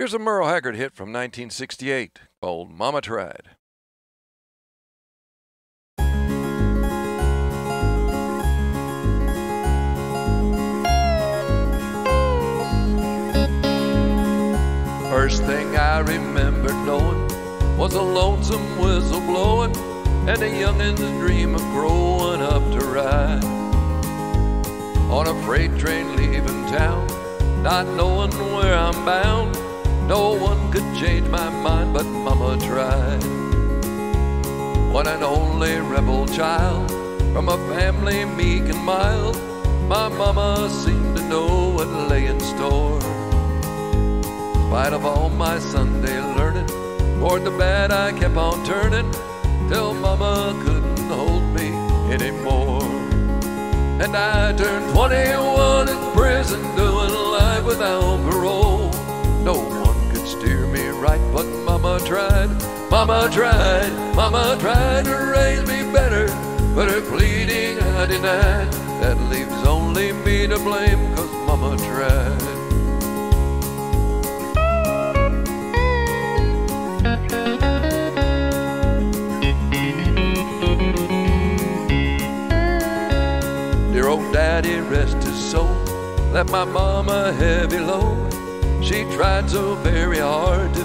Here's a Merle Haggard hit from 1968 called Mama Tried. First thing I remember knowing was a lonesome whistle blowing and a youngin's dream of growing up to ride on a freight train leaving town, not knowing where I'm bound. No one could change my mind, but Mama tried. One and only rebel child from a family meek and mild, my Mama seemed to know what lay in store. In spite of all my Sunday learning, toward the bad I kept on turning, till Mama couldn't hold me anymore. And I turned 21 in prison, but Mama tried. Mama tried, Mama tried to raise me better, but her pleading I denied. That leaves only me to blame, cause Mama tried. Dear old daddy, rest his soul, left my mama heavy load. She tried so very hard to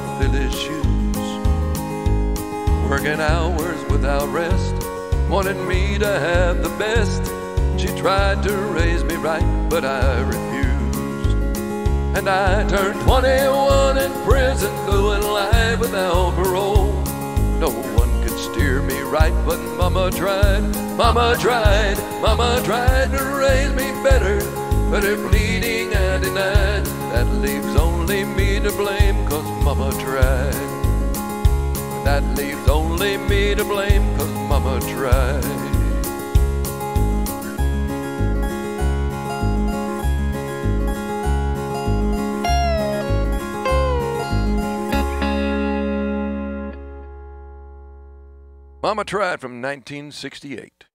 working hours without rest, wanted me to have the best. She tried to raise me right, but I refused. And I turned 21 in prison, doing life without parole. No one could steer me right, but Mama tried. Mama tried, Mama tried to raise me better, but her pleading I denied. That leaves only me to blame, cause Mama tried. That leaves only me to blame, cause Mama tried. Mama Tried from 1968.